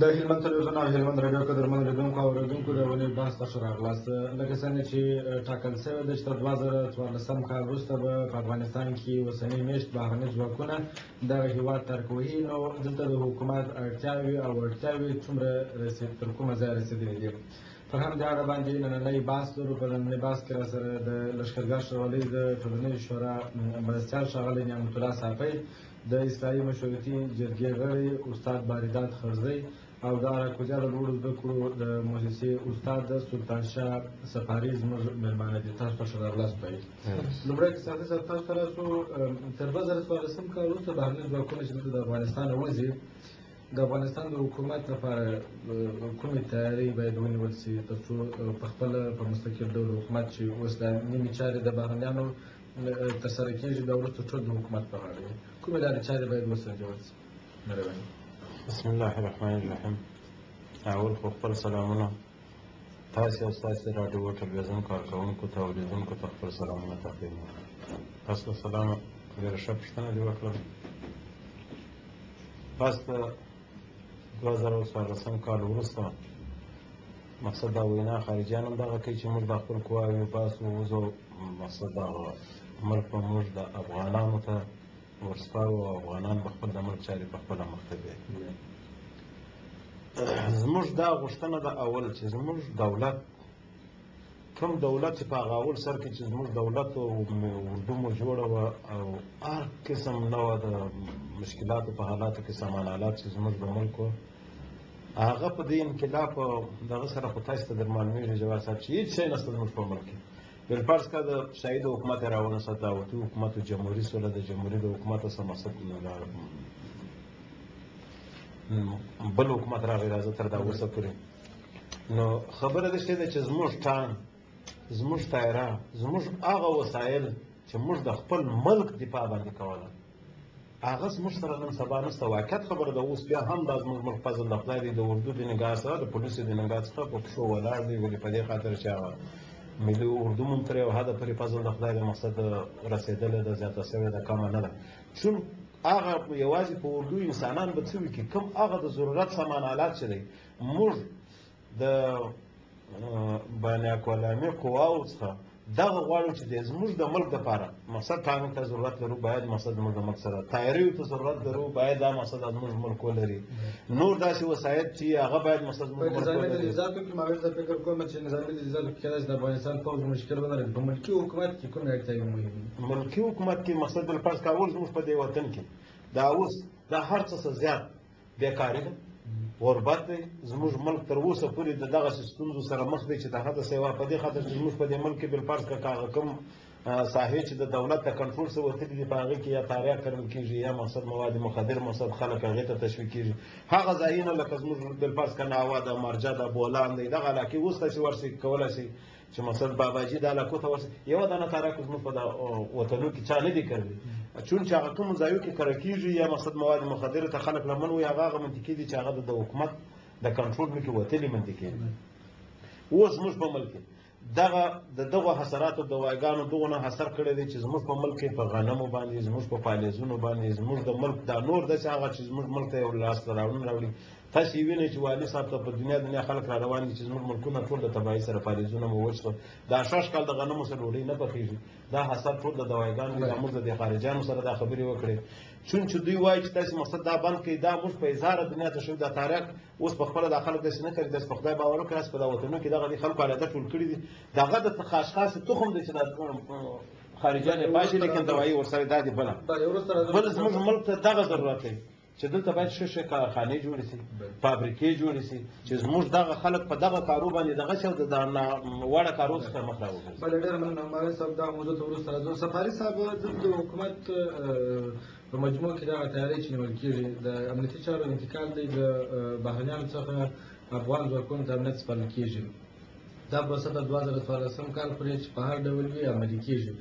د هلمند تلویزیون او هلمند رادیو قدرمنو لیدونکو او اورېدونکو د اونۍ بحث ته ښه راغلاست لکه څنګه چې ټاکل شوې ده چې تر دوه زره څوارلسم کال وروسته به په افغانستان کې اوسنۍ میشت بهرني ځواکونه دغه هېواد ترک وهي نو دلته د حکومت اړتیاوې او وړتیاوې څومره رسېد تر کومه ځایه رسېدلې دي پر همدې اړه باندې نننی بحث لرو. په نننی بحث کې راسره د لښکرګاه ښاروالۍ د ټولنیزې شورا مرستیال ښاغلی نعمت الله ساپی، د اصلاحي مشورتي جرګې غړی استاد باریداد خرزی او د اراکوزیا د لوړو زده کړو د موسسې استاد سلطان شاه سفاري زموږ مېلمانه دي. تاسو ته ښه راغلاست وایو. لومړی که ساپی صاحب تاسو ته راسو، تر دوه زره څوارلسم کال وروسته بهرني ځواکونه چې دلته د افغانستانه وځي، د افغانستان د حکومت لپاره کومې تیاری باید ونیول سي ترڅو په خپل په مستقل ډول حکومت چې اوس د نیمې چارې د بهرنیانو ترسره کیږي بیا وروسته ټول د حکومت په غاړه وي کومې لارې چارې باید وسنجول سي بسم الله الرحمن الرحیم اول خو خپل سلامونه تاسې او ستاسې راډیو ټلویزیون کارکوونکو ته او لیدونکو ته خپل سلامونه تقدیم پس له سلامه ډېره ښه پوښتنه دې وکړه پس د دوه زره او څوارلسم کال وروسته مقصد دا وینا خارجیان هم دغه کوي چې موږ د خپل قواوې باسو وځو مقصد دا ملک به موږ د افغانانو ته ورسپارو او افغانان به خپل د ملک چارې په خپله مخته بیا زموږ دا غوښتنه ده اول چې زموږ دولت کوم دولت چې په هغه اول سر کې چې زموږ دولت او اردو مو جوړه وه او هر قسم نوع د مشکلاتو په حالاتو کې سامان حالات چې زموږ د ملک وه هغه په دې انقلاب دغه سره خو تاسو ته در معلومېږي جواد صاحب چې هېڅ شی نشته زموږ په ملک کې بل فرض کا د شاید حکومت راونه ستا او تو حکومت جمهوریت سره د جمهوریت حکومت سره مسد نه لار بل حکومت راغی راځه تر دا وسه پورې نو خبره ده چې د زموږ ټان زموږ تایرا زموږ هغه وسایل چې موږ د خپل ملک دفاع باندې کوله هغه زموږ سره نن سبا نشته واقعیت خبره ده اوس بیا هم دا زموږ ملک فضل د خدای دی د اردو د نګاه سره د پولیسو د نګاه څخه په پښو ولاړ دی ولې په دې خاطر چې هغه ملي اردو مونږ تر یوه حده پورې فضل د خدای د مقصد رسېدلې ده زیاته سوې ده کمه نه ده چون هغه یوازې په اردو انسانان به څه وي چې کوم هغه د ضرورت سامان آلات چې دی موږ د بینالکلامي قواو څخه دغه غواړو چې د زموږ د ملک لپاره مقصد ټانګ ته ضرورت لرو باید مقصد زموږ د ملک سره تایریو ته ضرورت لرو باید دا مقصد زموږ ملک ولري نور داسې وسایط چې هغه باید مقصد زموږ ملک ولري نظامي تجهیزاتو کې ما ورته فکر کوم چې نظامي تجهیزاتو کې د افغانستان پوځ مشکل ولري په ملکي حکومت کې کوم اړتیا مهمه ملکي حکومت کې مقصد بل فرض کول زموږ په دې وطن کې دا اوس دا هر څه زیات بیکاري ده غربت دی زموږ ملک تر اوسه پورې د دغه ستونزو سره مخ دی چې د هغه سیوا په دې خاطر چې زموږ په دې ملک کې بل فرض کا کاغه کوم ساحې چې د دولت د کنټرول سره وتلي دي په هغه کې یا تاریخ کرل کیږي یا مقصد مواد مخدر مقصد خلک هغه ته تشویق کیږي هغه ځایونه لکه زموږ بل فرض کا ناوا د مرجع د بولان دی دغه علاقې اوس تاسو ورسې کولای شي چې مقصد بابا جی دا لا کوته ورس یو دانه تارک زموږ په دا وطنو کې چا نه دی کړی چون چې هغه کوم ځایو کې کړه کیږي یا مقصد مواد مخدره ته خلک لمن وي هغه هغه منطقي دي چې هغه د حکومت د کنټرول نه کې وتلي منطقي اوس موږ په ملک دغه د دغه حسرات او دواګانو دغه نه حسر کړی دی چې زموږ په ملک په غنمو باندې زموږ په پالیزونو باندې زموږ د ملک دا نور د څه هغه چې زموږ ملک ته یو لاس راوړل راوړي تاسې وینئ چې والي صاحب ته په دنیا دنیا خلک را روان دي چې زموږ ملکونه ټول د تباهۍ سره فارزونه مو وچ شول دا شش کال د غنمو سره ډوډۍ نه پخېږي دا حسد ټول د دوایګانو دي زموږ د خارجیانو سره دا خبرې وکړې چون چې دوی وایي چې تاسې مقصد دا بند کړئ دا موږ په اظهار دنیا ته شو دا تاریخ اوس په خپله دا خلک داسې نه کوي داسې په خدای باور وکړئ هسې په دا وطنو کې دغه دي خلکو علاده ټول کړي دي د هغه د خاص خاص تخم دی چې دا خارجیان یې پاشي لیکن دوايي ورسره دا دي بله بل زموږ ملک ته دغه ضرورت دی چې دلته باید ښه ښه کارخانې جوړې شي فابریکې جوړې شي چې زموږ دغه خلک په دغه کارو باندې دغه شو د وړه کارو څخه مخ راوړي بل ډېر مننه ماري صاحب دا موضوع ته ورسره راځو سفاري صاحب د حکومت په مجموع کې دا تیارې چې نیول کېږي د امنیتي چارو انتقال دی د بهرنیانو څخه افغان ځواکونو ته امنیت سپارل کېږي دا پروسه تر دوه زره څوارلسم کال پورې چې په هر ډول وي عملي کېږي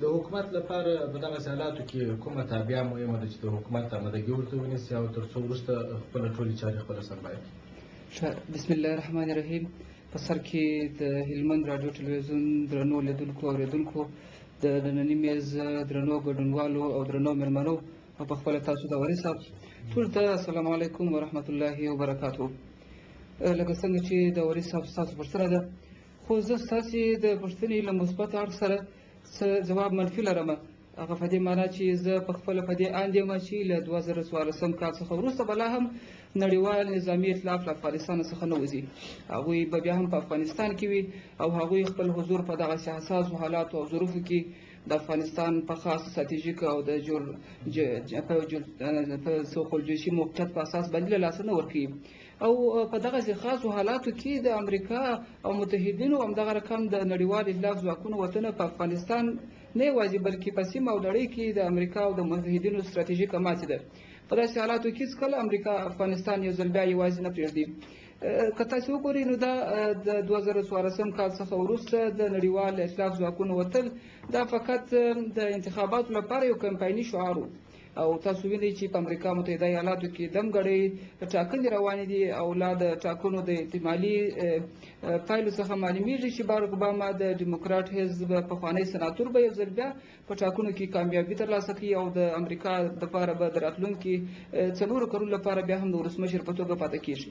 د حکومت لپاره په دغه حالاتو کې کومه تابع مهمه ده چې د حکومت آمادګي ورته ونیسي او تر څو وروسته خپل ټولې چارې خپل سمبال بسم الله الرحمن الرحیم په سر کې د هلمند رادیو ټلویزیون درنو لیدونکو او اوریدونکو د نننی میز درنو ګډونوالو او درنو مېلمنو او په خپل تاسو د وری صاحب ټول ته السلام علیکم ورحمت الله وبرکاتو لکه څنګه چې د وری صاحب تاسو پر سره ده خو زه ستاسې د پوښتنې له مثبت اړخ سره څه ځواب منفي لرم هغه په دې معنی چې زه په خپل په دې اند یم چې له 2014 کال څخه وروسته بلا هم نړیوال نظامی ائتلاف له افغانستان څخه نه وځي هغه به بیا هم په افغانستان کې وي او هغه خپل حضور په دغه حساس حالات او ظروفو کې د افغانستان په خاص ستراتیژیک او د جور په جور په سوقل جوشي موقعیت په اساس باندې لاس نه ورکړي او په دغسې خاصو حالاتو کې د امریکا او متحدینو او همدغه رقم د نړیوال ایتلاف ځواکونو وتنه په افغانستان نه یوازې بلکې په سیمه او نړۍ کې د امریکا او د متحدینو ستراتیژیکه ماتې ده په داسې حالاتو کې ځکه امریکا افغانستان یو ځل بیا یوازې نه پرېږدي که تاسو وګورئ نو دا د 2014 کال څخه وروسته د نړیوال اطلاق ځواکونو وتل دا فقط د انتخاباتو لپاره یو کمپایني شعار و او تاسو وینئ چې په امریکا متحده ایالاتو کې دم غړې ټاکنې روانې دي او لا د ټاکنو د احتمالي پایلو څخه معلومیږي چې بارک اوباما د دیموکرات حزب په خوانی سناتور به یو ځل بیا په ټاکنو کې کامیابی ترلاسه کړي او د امریکا لپاره به د راتلونکي څلورو کلونو لپاره بیا هم د ولسمشر په توګه پاتې کیږي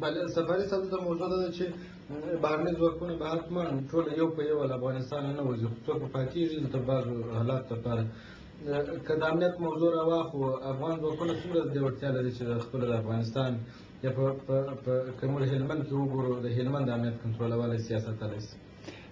بله سفاري صاحب ته موضوع ده چې بهرني ځواکونه به حتما ټول یو په یو له افغانستانه نه وځي خو څوک پاتېږي دلته بعضو حالاتو لپاره که د امنیت موضوع راواخو افغان ځواکونه څومره دې وړتیا لري چې خپله د افغانستان یا په که موږ هلمند کې وګورو د هلمند امنیت کنټرولولی سي یا ساتلی سي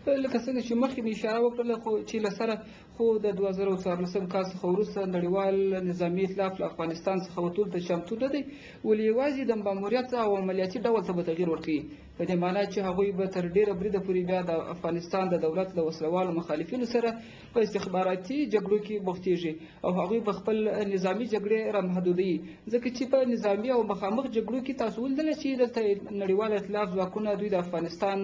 لکه څنګه چې مخکې مې اشاره وکړله خو چې له سره خو د دوه زره او څوارلسم کال څخه وروسته نړیوال نظامي ائتلاف له افغانستان څخه وتلو ته چمتو نه دی، ولې یوازې د ماموریت او عملیاتي ډول ته به تغیر ورکوي، په دې مانا چې هغوی به تر ډېره بریده پورې بیا د افغانستان د دولت له وسله والو مخالفینو سره په استخباراتي جګړو کې بوختېږي او هغوی به خپل نظامي جګړې رامحدودوي، ځکه چې په نظامي او مخامخ جګړو کې تاسو ولیدل چې دلته نړیوال ائتلاف ځواکونه دوی د افغانستان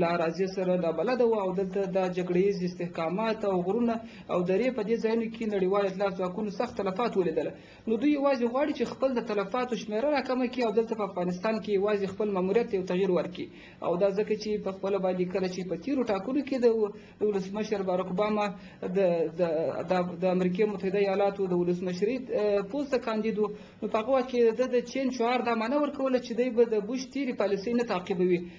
له اراضیو سره نابلده وو او دلته دا جګړه ییز استحکامات او غرونه او درې په دې ځایونو کې نړیوال اطلاف ځواکونو سخت تلفات ولیدل نو دوی یوازې غواړي چې خپل د تلفاتو شمیره راکمه کړي او دلته په افغانستان کې یوازې خپل ماموریت یو تغیر ورکړي او دا ځکه چې په خپل باندې کله چې په تیرو ټاکنو کې د ولسمشر بارک اوباما د د امریکای متحده ایالاتو د ولسمشری پوسټ کاندید نو په هغه کې د چین شعار دا معنی ورکول چې دوی به د بوش تیری پالیسي نه تعقیبوي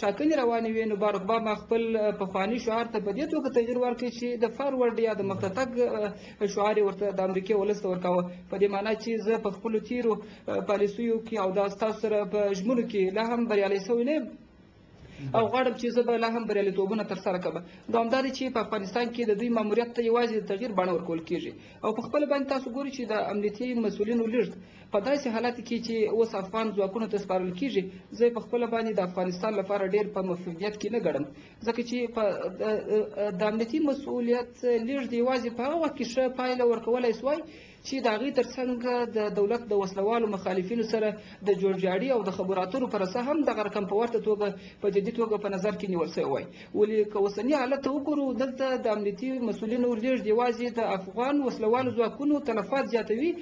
ټاکنې روانې وې نو بارک اوباما خپل پخواني شعار ته په دې توګه تغیر ورکړ چې د فارورډ یا د مخته تګ شعار یې ورته د امریکې ولس ته ورکاوه په دې معنی چې زه په خپلو تیرو پالیسیو کې او دا ستاسو سره په ژمنو کې لا هم بریالی سوی نه یم او غواړم چې زه به لا هم بریالیتوبونه ترسره کړم دا همدا دی چې په افغانستان کې د دوی ماموریت ته یوازې د تغیر بڼه ورکول کیږي او په خپله باندې تاسو ګورئ چې د امنیتي مسؤلینو لیږد په داسې حالت کې چې اوس افغان ځواکونو ته سپارل کیږي زه په خپل باندې د افغانستان لپاره ډیر په مفهومیت کې نه ګړم ځکه چې په د امنیتي مسؤلیت لیږد یوازې په هغه وخت کې ښه پایله ورکولای سوای چې د هغې ترڅنګ د دولت د وسلوالو مخالفینو سره د جوړجاړي او د خبرو اترو پروسه هم دغه رقم په ورته توګه په جدي توګه په نظر کې نیول شوی وای ولې که اوسني حالت ته وګورو دلته د امنیتي مسؤلینو لېږد یوازې د افغان وسلوالو ځواکونو تلفات زیاتوي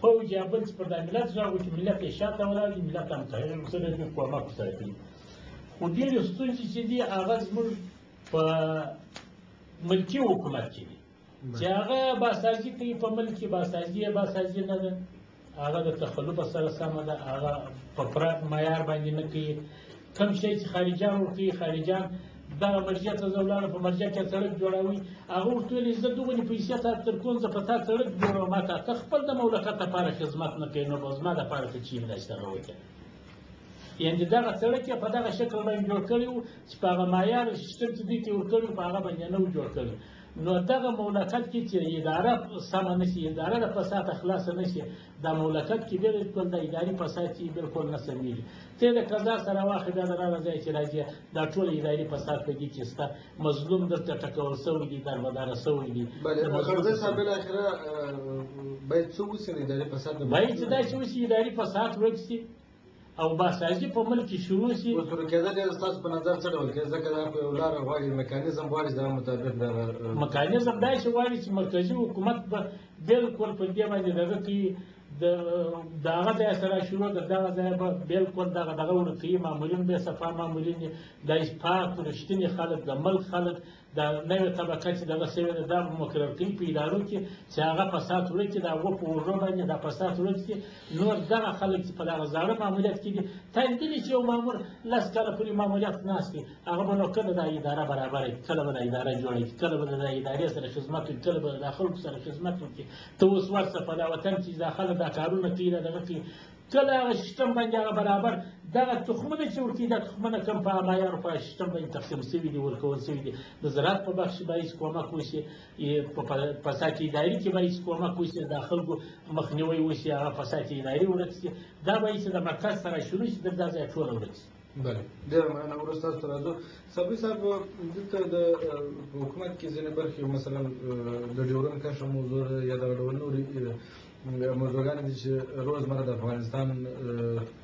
پوځ یا بل څه پر دا ملت ځواک چې ملت یې شاته ولاړ دي ملت هم ته یې ورسره دې کومک سره کوي خو ډېرې ستونزې چې دي هغه زموږ په ملکي حکومت کې دي چې هغه باسازي کوي په ملک کې باسازي یا باسازي نه ده هغه د تخلف سره سمه ده هغه په پراخ معیار باندې نه کوي کم شی چې خارجان ورته خارجان دغه مرجع ته زه ولاړم په مرجع کې سړک جوړوي هغه ورته ویلي زه دغونې پیسې تا تر کوم زه په تا سړک جوړوم ما تا ته خپل د مملکت لپاره خدمت نه کوې نو به زما لپاره ته چی مرسته هغه وکړه یعنې دغه سړک یې په دغه شکل باندې جوړ کړی و چې په هغه معیار سیستم چې دوی ته یې ورکړي په هغه باندې نه و جوړ کړی نو دغه مملکت کې چې اداره سمه نه شي اداره د فساده خلاصه نه شي دا مملکت کې بالکل د اداري فساد چې بالکل نه سمېږي ته د قضا سره واخې بیا د را ځای چې راځي دا ټول اداري فساد په دې کې سته مظلوم درته ټکول سوی دي دربدار سوی دي بله خبره صاحب الاخره باید څه وسنه اداري فساد باید چې دا چې وسي اداري فساد ورک شي او باسازي په ملک کې شروع شي اوس پر کېدل یې ستاسو په نظر څه ډول کې ځکه دا په یو لار غواړي میکانیزم غواړي دا مطابق دا میکانیزم دا شي غواړي چې مرکزی حکومت به بالکل په دې باندې دغه کې د دغه ځای سره شروع د دغه ځای به بالکل دغه دغه ورکی مامورین به صفه مامورین د اسپاک رښتینی خلک د ملک خلک دا نوې طبقه چې دغه سوې ده دا به مقرر کوي په ادارو کې چې هغه فساد ورک کړي د هغو په اوږو باندې دا فساد ورک کړي نور دغه خلک چې په دغه زاړه ماموریت کې دي تایم دي چې یو مامور لس کاله پورې ماموریت ناست وي هغه به نو کله دا اداره برابره کړي کله به دا اداره جوړه کړي کله به دا ادارې سره خدمت وکړي کله به دا خلکو سره خدمت وکړي ته اوس ورسه په دا وطن کې دا خلک دا کارونه کوي دا دغه کوي کله هغه سیستم باندې هغه برابر دغه تخمونه چې ورکی دا تخمونه کم په مایار په سیستم باندې تقسیم شوی دی ورکول شوی دی د زراعت په بخش باید کومک وشي په فساد اداري کې باید کومک وشي د خلکو مخنیوي وشي هغه فساد اداري ورکړي دا باید د مرکز سره شروع شي د ځای ټول ورکړي بله ډېره مننه وروسته تاسو ته راځو صبري صاحب دلته د حکومت کې ځینې برخې مثلا د ډیورن کرښه موضوع یا دغه ډول نورې موضوعګانې دي چې روزمره د افغانستان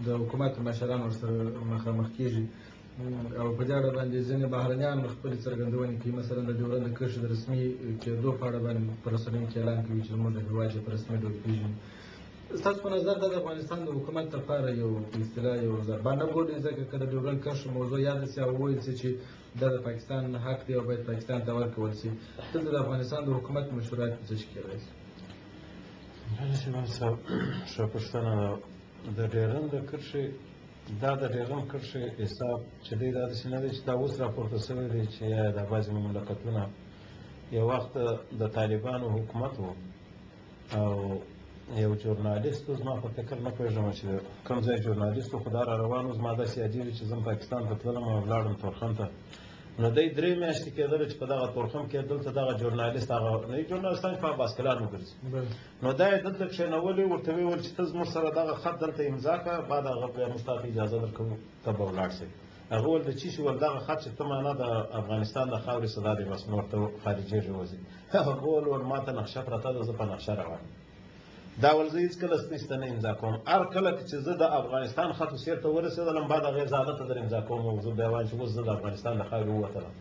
د حکومت مشران ورسره مخامخ کېږي او په دې اړه باندې ځینې بهرنیان خپلې څرګندونې کوي مثلا د ډیورند د کرښې د رسمي کېدو په اړه باندې په رسنیو کې اعلان کوي چې زموږ هېواد یې په رسمي ډول پېژني ستاسو په نظر دا د افغانستان د حکومت لپاره یو په اصطلاح یو ضربه نه بولي ځکه که د ډیورند کرښې موضوع یاده سي او وویل سي چې دا د پاکستان حق دی او باید پاکستان ته ورکول شي دلته د افغانستان د حکومت مشورات په څه شي کېدای شي ښه پوښتنه ده د ډیرن د کرښې دا د ډیرن کرښې حساب چې دی دا داسې نه دی چې دا اوس راپورته شوی دی چې یا دا بعضې مملکتونه یو وخت د طالبانو حکومت و او یو ژورنالیست زما په فکر نه پوهېږم چې کوم ځای ژورنالیست خو دا را روان و زما داسې یادېږي چې زه پاکستان ته تللم او ولاړم تورخم ته نو دی درې میاشتې کېدله چې په دغه تورخم کې دلته دغه ژورنالیست هغه نوي ژورنالیستان په عباس کلان وګرځي نو دا یې دلته کښېنولې ورته ویې ویل چې ته زموږ سره دغه خط دلته امضا کړه بعد هغه بیا موږ تاته اجازه درکوو ته به ولاړ شئ هغه وویل د چیشي ول دغه خط چې ته معنا د افغانستان د خاورې صدا دی بس نور ته خارجې ژوځي هغه وویل ول ما ته نقشه پرته ده زه په نقشه روان دا ول زه هېڅکله سپیس ته نه امضا کوم هر کله چې زه د افغانستان خطو سیر ته ورسېدلم بعد هغې زاده ته در امضا کوم او زه بیا وایم چې اوس زه د افغانستان له خاورې ووتلم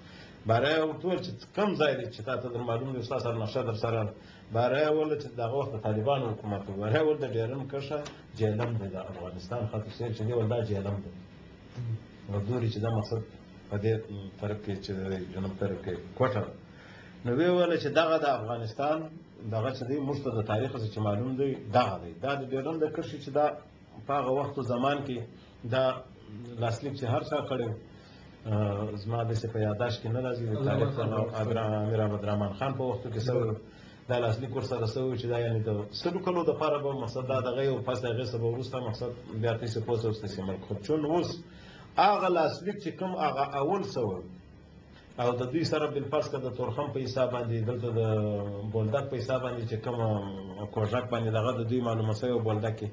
باریا ورته وویل چې کوم ځای دی چې تا ته در معلوم دی ستا سره نقشه در سره باریا وویل چې د هغه وخت د طالبانو حکومت و باریا وویل د ډیرن کرښه جهلم دی د افغانستان خطو سیر چې دی ول دا جهلم دی نو ګوري چې دا مقصد په دې طرف کې چې جنوب طرف کې کوټه نو وی ویل چې دغه د افغانستان دغه چې دی موږ ته د تاریخ څخه چې معلوم دی دغه دی دا د ډیرن د کرشي چې دا په هغه وخت زمان کې دا لاسلیک چې هر څا کړو زما د څه په یاداش کې نه راځي د تاریخ او امیر احمد رحمان خان په وخت کې سره دا لاسلیک ورسره سوی چې دا یعنې د سلو کلو دپاره به مقصد دا دغه یې او پس د هغې څخه به وروسته مقصد بیا ته څه پوه اوس ته ملک خود چون اوس هغه لاسلیک چې کوم هغه اول سوی او د دوی سره بل فرض کړه د تورخم په حساب باندې دلته د بولدک په حساب باندې چې کوم کوژک باندې دغه د دوی معلومه سوی او بولدک کې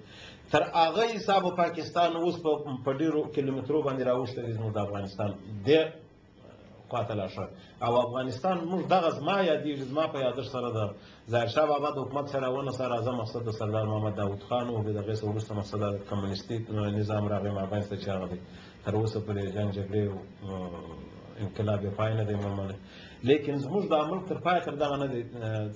تر هغه حساب پاکستان اوس په ډیرو کیلومترو باندې راوښته دی زموږ د افغانستان د خواته لاړ شوی او افغانستان موږ دغه زما یادېږي زما په یادښت سره د ظاهرشاه بابا د حکومت سره ونه سره اعظم مقصد د سردار محمد داود خان و د هغې څخه وروسته مقصد د کمونیستي نظام راغی مابینځ ته چې هغه دی تر اوسه پورې جنګ جګړې انقلاب یې پای نه دی موملی لیکن زموږ دا ملک تر پایه تر دغه نه دی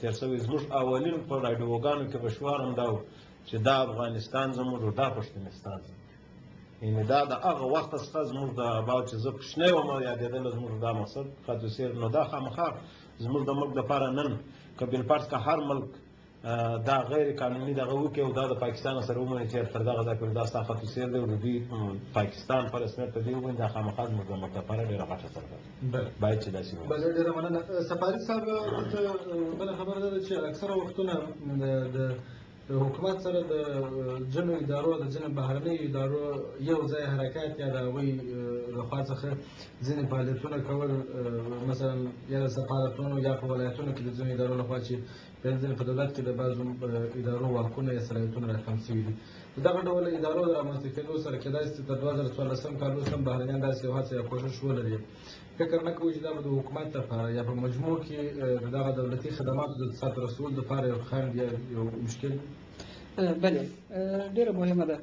تېر شوی زموږ اولین په راډیوګانو کې به شعار همدا و چې دا افغانستان زموږ دا پښتونستان زموږ یعنې دا د هغه وخت څخه زموږ د ابا چې زه کوچنی وم یادېدله زموږ دا مقصد خاتو سیر نو دا خامخا زموږ د ملک دپاره نن که بلفرض که هر ملک دا غیر قانوني دغه وکړي او دا د پاکستان سره ومني چې تر دغه ځای پورې دا ستا خاتو سیر دی او د دوی پاکستان په رسمیت په دې ومني دا خامخا زموږ د ملک دپاره ډېره غټه سره ده باید چې داسې وي بله ډېره مننه سفاري صاحب دلته بله خبره دا ده چې اکثره وختونه د د حکومت سره د ځینو ادارو د ځینو بهرنیو ادارو یو ځای حرکات یا د هغوی له خوا څخه ځینې فعالیتونه کول مثلا یا د سفارتونو یا په ولایتونو کې د ځینو ادارو له خوا چې په ځینې په دولت کې د بعضو ادارو واکونه یا صلاحیتونه راکم شوي دي د دغه ډول ادارو د رامنځته کېدو سره کېدای شي چې تر دوه زره څوارلسم کال وروسته هم بهرنیان داسې یو هڅه یا کوښښ ولري فکر نه کوو چې دا به د حکومت لپاره یا په مجموع کې د دغه دولتي خدماتو د سرت رسول لپاره یو خنډ یا یو مشکل بله ډیره مهمه ده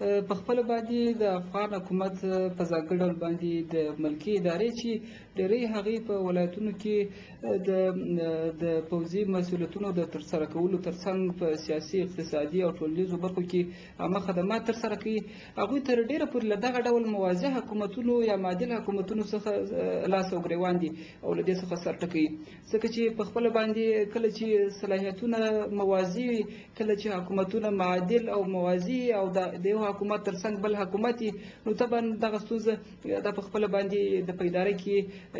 په خپل باندې د افغان حکومت په ځانګړي ډول باندې د ملکی ادارې چې ډېری هغه په ولایتونو کې د د پوځي مسولیتونو د ترسره کولو ترڅنګ په سیاسي اقتصادي او ټولنیزو برخو کې عامه خدمات تر سره کوي هغوی تر ډیره پورې له دغه ډول مواضع حکومتونو یا معادل حکومتونو څخه لاس او ګریوان دي او له دې څخه سر ټکوي ځکه چې په خپل باندې کله چې صلاحیتونه موازی وي کله چې حکومتونه معادل او موازی او د یو حکومت ترڅنګ بل حکومت نو طبعا دغه ستونزه دا په خپل باندې د پیداري کې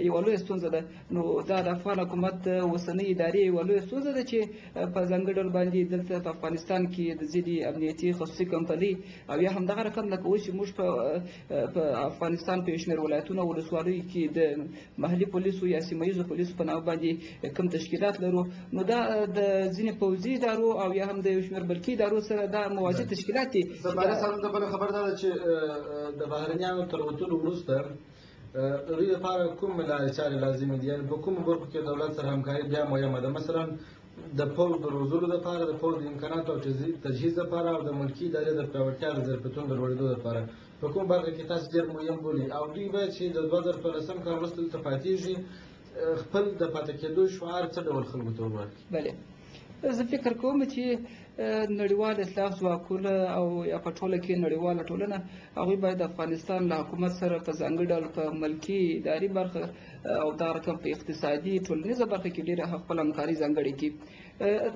یو لوی ستونزه ده نو دا د افغان حکومت اوسنۍ ادارې یو لوی ستونزه ده چې په ځنګړ ډول باندې دلته په افغانستان کې د ځینې امنیتي خصوصي کمپنۍ او یا هم دغه رقم لکه اوس موږ په افغانستان په شمیر ولایتونو او ولسوالیو کې د محلي پولیسو یا سیمه ییزو پولیسو په نامه باندې کم تشکیلات لرو نو دا د ځینې پوځي ادارو او یا هم د یو شمېر برقي ادارو سره دا موازي تشکیلات دي د باري صاحب د بل خبر دا چې د بهرنیانو تر وتلو وروسته دوی لپاره کوم لارې چارې لازمې دي یعنې په کومو برخو کې دولت سره همکاري بیا مهمه ده مثلا د پوځ د روزلو لپاره د پوځ د امکاناتو او تجهیز لپاره او د ملکي ادارې د پیاوړتیا د ظرفیتونو د لوړېدو لپاره په کوم برخه کې تاسو ډېر مهم بولي او دوی به چې د 2014 کال وروسته دلته پاتېږي خپل د پاتې کېدو شعار څه ډول خلکو ته ورکړي بله زه فکر کوم چې نړیوال اصلاح ځواکونه او یا په ټوله کې نړیواله ټولنه هغوی باید د افغانستان له حکومت سره په ځانګړي ډول په ملکي اداري برخه او دا رقم په اقتصادي ټولنیزه برخه کې ډېره خپله همکاري ځانګړې کړي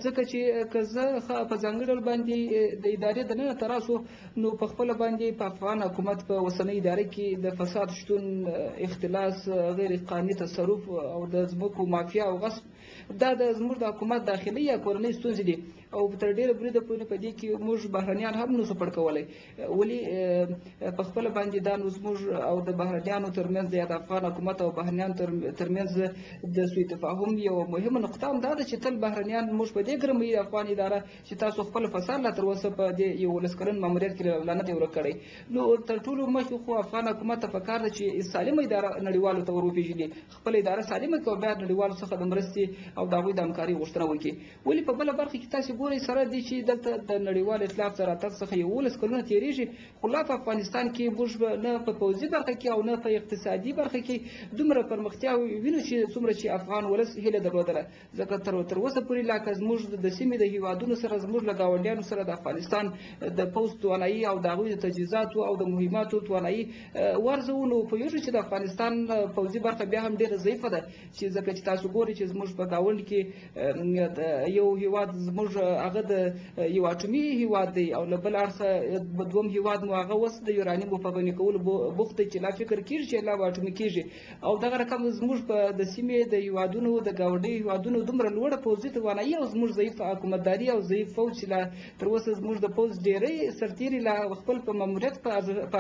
ځکه چې که زه په ځانګړي ډول باندې د ادارې د ننه ته راسو نو په خپل باندې په افغان حکومت په اوسنۍ اداره کې د فساد شتون اختلاس غیر قانوني تصرف او د ځمکو مافیا او غصب دا د زموږ د حکومت داخلي یا کورنۍ ستونزې دي او تر ډیره بریده پورې په دې کې موږ بهرنیان هم نو سپړ کولای ولي په خپل باندې دا نو زموږ او د بهرنیانو ترمنځ د افغان حکومت او بهرنیانو ترمنځ د سوء تفاهم یو مهمه نقطه هم دا ده چې تل بهرنیان موږ په دې ګرمي د افغان اداره چې تاسو خپل فساد لا تر اوسه په دې یو لسکلن ماموریت کې لا نه دی ورک کړی نو تر ټولو مخکې خو افغان حکومت ته پکار ده چې سالمه اداره نړیوالو ته وروپیژني خپله اداره سالمه کړي او بیا نړیوالو څخه د مرستې او د هغوی د همکارۍ غوښتنه وکړي ولې په بله برخه کې تاسو ګورئ سره دې چې دلته د نړیوال اطلاق تر راتګ څخه یولس کلونه تېرېږي خو لا په افغانستان کې موږ نه په پوځي برخه کې او نه په اقتصادي برخه کې دومره پرمختیا وینو چې څومره چې افغان ولس هیله درلودله ځکه تر تر اوسه پورې لا که زموږ د سیمې د هیوادونو سره زموږ له ګاونډیانو سره د افغانستان د پوځ توانایي او د هغوی د تجهیزاتو او د مهماتو توانایي ورزو نو پوهېږو چې د افغانستان پوځي برخه بیا هم ډېره ضعیفه ده چې ځکه چې تاسو ګورئ چې زموږ په ګاونډ کې یو هیواد زموږ هغه د یو اټومي هیواد دی او له بل اړخه دوم هیواد مو هغه اوس د یورانیمو په غني کولو بوخت دی چې لا فکر کېږي چې لا به اټومي کېږي او دغه رقم زموږ په د سیمې د هیوادونو د ګاونډي هیوادونو دومره لوړه پوځي توانایي او زموږ ضعیف حکومتداري او ضعیف فوج چې لا تر اوسه زموږ د پوځ ډیری سرتیري لا خپل په ماموریت په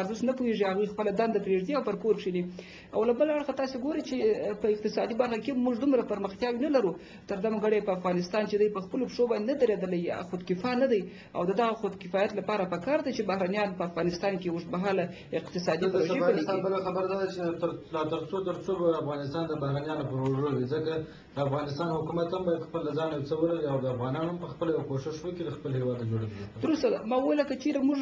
ارزښت نه پوهیږي هغوی خپله دنده پرېږدي او پر کور کښېني او له بل اړخه تاسو ګورئ چې په اقتصادي برخه کې موږ دومره پرمختیاوې نه لرو تر دمه ګړی په افغانستان چې دی په خپلو پښو باندې نه درېدلی خودکفا نه دی او د دغه خود کفایت لپاره پکار ده چې بهرنیان په افغانستان کې اوږدمهاله اقتصادي پروژې پلي کړي. بله خبره دا ده چې تر لا تر څو تر څو به افغانستان د بهرنیانو پر اوږو وي، ځکه د افغانستان حکومت هم باید خپل له ځانه یو څه ولري او د افغانان هم په خپله یو کوشش وکړي د خپل هېواد د جوړېدو لپاره. تر اوسه ما وویل لکه چېرې موږ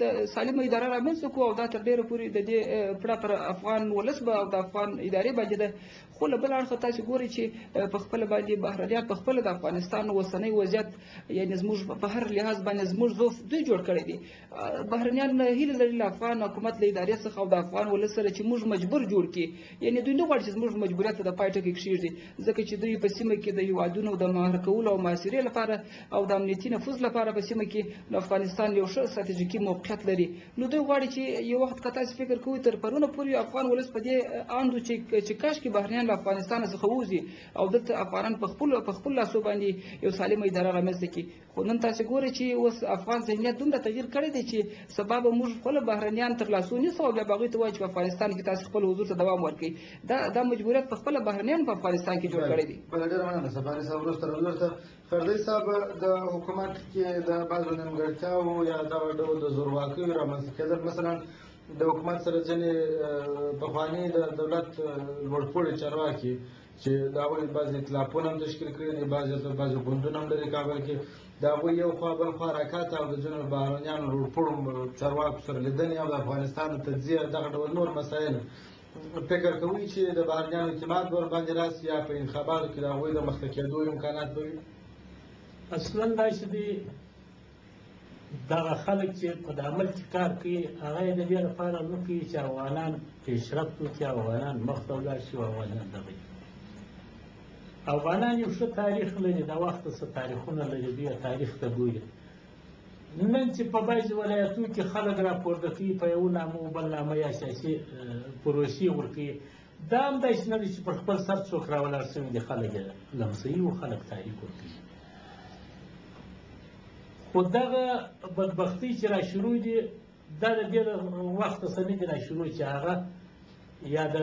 د سالمه اداره رامنځته کړو او دا تر ډېره پورې د دې پړه پر افغان ولس به او د افغان ادارې باندې ده، خو له بل اړخه تاسو ګورئ چې په خپل باندې بهرنیان په خپل د افغانستان اوسنۍ وضعیت یعنی زموږ په هر لحاظ باندې زموږ زوف دوی جوړ کړی دی بهرنیان هیله لري له افغان حکومت له ادارې څخه او د افغان ولس سره چې موږ مجبور جوړ کړي یعنی دوی نه غواړي چې زموږ مجبوریت ته د پای ټکی کښېږدي ځکه چې دوی په سیمه کې د هیوادونو د مهار کولو او محاصرې لپاره او د امنیتي نفوذ لپاره په سیمه کې نو افغانستان یو ښه ستراتیژیکي موقعیت لري نو دوی غواړي چې یو وخت که تاسو فکر کوئ تر پرونه پورې افغان ولس په دې اند چې چې کاش کې بهرنیان له افغانستان څخه ووځي او دلته افغانان په خپل په خپل لاسو باندې یو سالمه اداره رامنځته کړي خو نن تاسو ګورئ چې اوس افغان ذهنیت دومره تغییر کړی دی چې سبا به موږ خپل بهرنیان تر لاسو نیسو او بیا به هغوی ته وایي چې په افغانستان کې تاسو خپل حضور ته دوام ورکړئ دا دا مجبوریت په خپل بهرنیان په افغانستان کې جوړ کړی دی بل ډېر مننه سفاري صاحب وروسته ورته کرزی صاحب د حکومت کې د بعضو نیمګړتیاو یا دغه ډول د زورواکیو رامنځته کېدل مثلا د حکومت سره ځینې پخواني د دولت لوړپوړي چارواکي چې د هغوی بعضې اطلافونه هم تشکیل کړي دي بعضې ته بعضې ګوندونه هم لري کابل کې د هغوی یو خوا بل خوا حرکات او د ځینو بهرنیانو لوړپوړو چارواکو سره لیدنې او د افغانستان د تجزیه دغه ډول نور مسایل فکر کوي چې د بهرنیانو اعتماد ور باندې راسي یا په انتخاباتو کې د هغوی د مخته کېدو امکانات به وي اصلا داسې دي دغه خلک چې په د عمل کې کار کوي هغه یې د دې لپاره نه کوي چې افغانان پیشرفت وکړي افغانان مخته ولاړ شي او افغانان دغه افغانان یو ښه تاریخ لري د وخت څخه تاریخونه لري دوی تاریخ ته ګوري نن چې په بعضې ولایتو کې خلک راپورته کوي په یو نامه او بل نامه یا سیاسي پروسې ورکوي دا هم داسې نه دی چې پر خپل سر څوک راولاړ شوي دي خلک یې لمسوي او خلک تحریک ورکوي خو دغه بدبختۍ چې را شروع دي دا د ډېر وخت څخه نه دي را شروع چې هغه یا د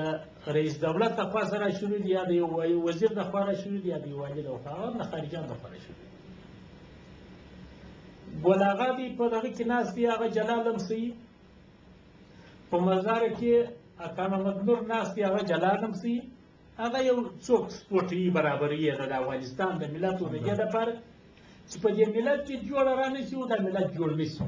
رئیس دولت د خوا سره شروع دي یا د یو وزیر د خوا را شروع دي یا د یو والي د خوا او د خارجان د خوا را شروع دي ګلاغا دی په دغه کې ناس دی هغه جلال امسی په مزار کې اکان محمد نور ناس دی هغه جلال امسی هغه یو څوک سپورټي برابرۍ د افغانستان د ملت او د دې لپاره چې په دې ملت کې جوړ رانه شي او د ملت جوړ نشي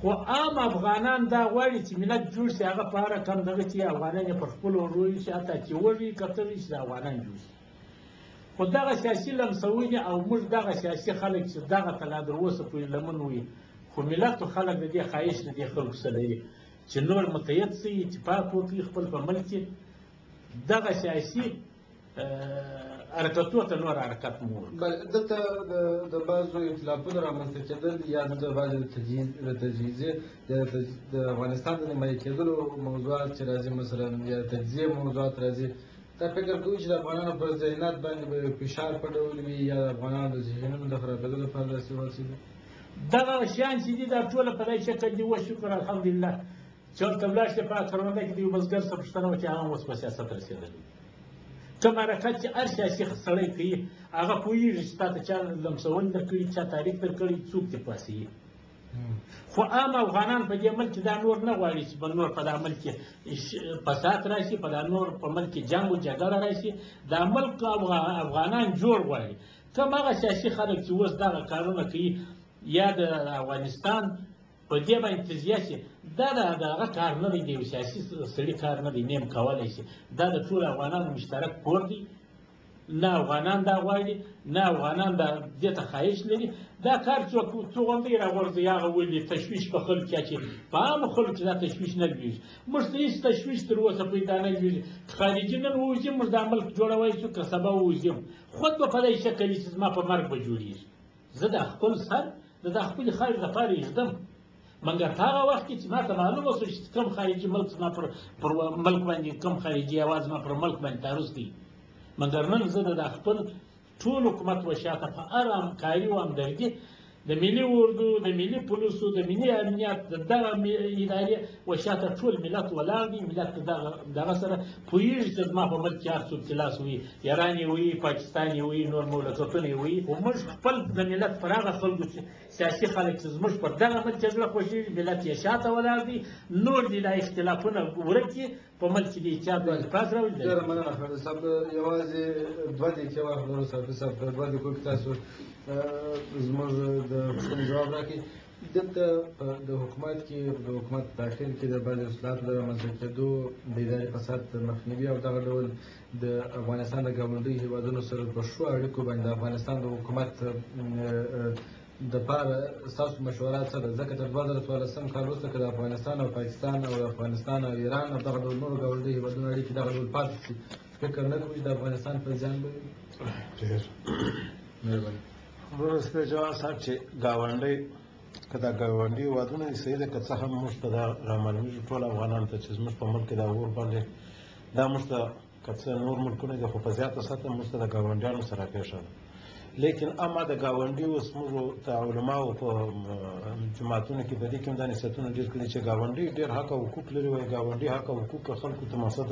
خو عام افغانان دا غواړي چې ملت جوړ شي هغه په هره کم دغه چې افغانان پر خپل ورو شي حتی چې وږي کتل شي د افغانان جوړ شي خو دغه سیاسي لمسوونې او موږ دغه سیاسي خلک چې دغه تلا در اوسه پورې لمن وي خو ملت او خلک د دې خواهش د دې خلکو سره لري چې نور متحد شي اتفاق وکړي خپل په ملک کې دغه سیاسي حرکتونو ته نور حرکت مو ورکړ. بله دلته د د بعضو اختلافونو رامنځته کېدل یا دلته بعضې د تجهیز د تجهیزې د د افغانستان د نیمایي کېدلو موضوعات چې راځي مثلا یا تجزیې موضوعات راځي دا فکر کوي چې د افغانانو پر ذهنات باندې به فشار په ډول وي یا د افغانانو د ذهنونو د خرابېدو لپاره داسې وسیله دغه شیان چې دي دا ټوله په دې شکل دي وشکر الحمدلله چرته ولاړ شي په کرونده کې د یو بزګر څه پوښتنه وکړي هغه اوس په سیاست رسېدلی کوم حرکت چې هر سیاسي سړی کوي هغه پوهېږي چې تا ته چا لمسول درکړي چا تاریخ درکړي څوک دې پاسي خو عام افغانان په دې عمل کې دا نور نه غواړي چې بل نور په دې عمل کې فساد راشي په دې نور په عمل کې جنگ او جګړه راشي دا عمل افغانان جوړ غواړي کوم هغه سیاسي خلک چې اوس دغه کارونه کوي یا د افغانستان په دې باندې تجزیه شي دا د هغه کار نه دی د یو سیاسي سړي کار نه دی نیم کولی شي دا د ټولو افغانانو مشترک کور دی نه افغانان دا غواړي نه افغانان دا دې ته خواهش لري دا کار څوک څو غونډې راغورځي هغه ولي تشویش په خلکو کې اچي په عامو خلکو کې دا تشویش نه لوېږي موږ ته هېڅ تشویش تر اوسه پیدا نه لوېږي که خارجي نن ووځي موږ دا ملک جوړولی شو که سبا ووځي خود به په دې شکل چې زما په مرګ به جوړېږي زه دا خپل سر د دا خپل خارج د پاره ایږدم مګر په هغه وخت کې چې ما ته معلومه شو چې کوم خارجي ملک ما پر پر ملک باندې کوم خارجي आवाज ما پر ملک باندې تعرض دي مګر نن زه د خپل ټول حکومت وشاته په آرام کاری و هم درګي د ملي اردو د ملي پولیسو د ملي امنیت د دغه ادارې و شاته ټول ملت ولاړ دی ملت په دغه دغه سره پوهېږي چې زما په ملک کې هر څوک چې لاس وي ایران یې وي پاکستان یې وي نور مملکتونه یې وي خو موږ خپل د ملت پر هغه خلکو چې سیاسي خلک چې زموږ پر دغه ملک کې زړه خوښېږي ملت یې شاته ولاړ دی نور دي دا اختلافونه ورک دي په ملک کې د اتحاد او اتفاق راولي ډېره مننه حافظ صاحب یوازې دوه دقیقې وخت لرو حافظ صاحب دوه دقیقو کې تاسو زموږ د پوښتنې ځواب راکړئ دلته د حکومت کې د حکومت داخل کې د بعضې اصلاحات د رامنځته کېدو د اداري فساد د مخنیوي او دغه ډول د افغانستان د ګاونډیو هېوادونو سره په ښو اړیکو باندې د افغانستان د حکومت د پاره ستاسو مشوره څه ده ځکه تر دوه زره څوارلسم کال وروسته که د افغانستان او پاکستان او د افغانستان او ایران او دغه ډول نورو ګاونډیو هېوادونو اړیکې دغه ډول پاتې شي فکر نه کوئ چې د افغانستان پر زیان به وي مهرباني نور سپېجوا صاحب چې گاونډي که دا ګاونډي وادونه یې صحیح ده که څه هم موږ ته دا رامعلومېږي ټول افغانان ته چې زموږ په ملک کې دا اور باندې دا موږ ته که څه نور ملکونه دي خو په زیاته سطح موږ ته د ګاونډیانو سره پېښه ده لیکن اما د ګاونډي اوس موږ ته علماو په جماعتونو کې په دې کې هم دا نصیحتونه ډېر کړي چې ګاونډي ډېر حق او حقوق لري وایي ګاونډي حق او حقوق خلکو ته مقصد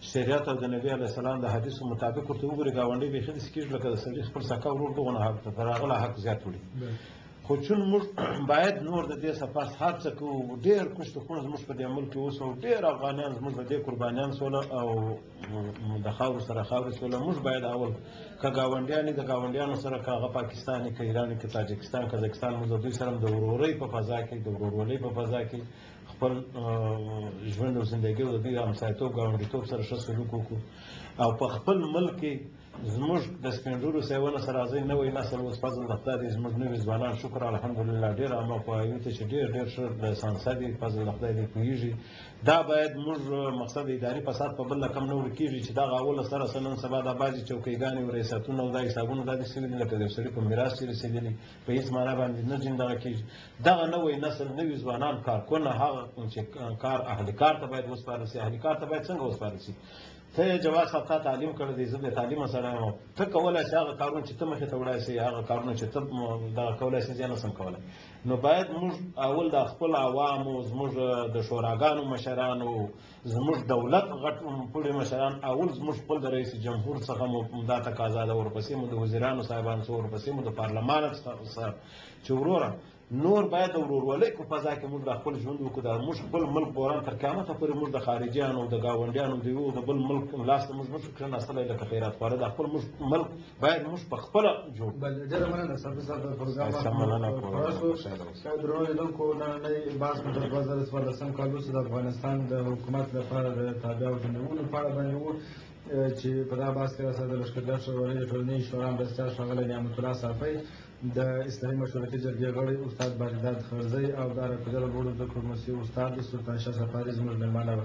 شریعت او د نبی علیه السلام د حدیثو مطابق ورته وګوري ګاونډی بیخي داسې کېږي لکه د سړي خپل سکه ورور دغونه حق ته تر هغه لا حق زیات وړي خو چون موږ باید نور د دې سپاس هر څه کوو ډېر کښته خونه زموږ په دې ملک کې اوس او ډېر افغانیان زموږ د دې قربانیان سوله او د خاورو سره خاورې سوله موږ باید اول که ګاونډیان د ګاونډیانو سره که هغه پاکستان که ایران که تاجکستان قزاقستان موږ د دوی سره د ورورۍ په فضا کې د ورورولۍ په فضا کې خپل ژوند او زندګي او د دې همسایتوب ګاونډیتوب سره ښه سلوک وکړو او په خپل ملک کې زموږ د سپینډورو سیونه سره ځای نه وای نسل اوس فضل د خدای دی زموږ نوي ځوانان شکر الحمدلله ډېر عامه پوهاوي ته چې ډېر ډېر ښه د سانسه دی فضل د خدای دی پوهېږي دا باید موږ مقصد اداري فساد په بل کم نه ورکېږي چې دغه اوله سره سره نن سبا دا بعضې چوکیګانې او ریاستونه او دا حسابونه دا داسې شوي دي لکه د یو سړي په میراث چې رسېدلي په هیڅ معنا باندې نه زندګه کیږي دغه نوې نسل نوې ځوانان کار کونه هغه چې کار اهل کار ته باید وسپارل شي اهل کار ته باید څنګه وسپارل شي ته جواز صاحب ته تعلیم کړی دی زه به تعلیم سره یم ته کولای شې هغه کارونه چې ته مخې ته وړای شې هغه کارونه چې ته دا کولای شې ځان سم کولای نو باید موږ اول د خپل عوامو زموږ د شوراګانو مشرانو زموږ دولت غټ پړي مشران اول زموږ خپل د رئیس جمهور څخه مو دا تقاضا ده ورپسې مو د وزیرانو صاحبانو څخه ورپسې مو د پارلمان څخه چې وروره نور باید د ورورولۍ په فضا کې موږ د خپل ژوند وکړو دا موږ خپل ملک بوران تر قیامته پورې موږ د خارجیانو د ګاونډیانو د یو د بل ملک لاس ته موږ نشو کښېناستلی لکه خیرات خواره دا خپل موږ ملک باید موږ په خپل جوړ بل ډېر مننه سر سر د پروګرام سم مننه کوم او درنو لیدونکو نه نه باس د 2014 کال وروسته د افغانستان د حکومت لپاره د تابع او جنونو په اړه باندې وو چې په دا باس کې سره د لشکردار شورای د ټولنې شورا مرستیال ښاغلی نعمت الله صافی د اسلامي مشورتي جرګې غړی استاد باریداد خرزی او د عرب فضل غړو د کورمسی استاد سلطان شاه سفاري زموږ مېلمانه وه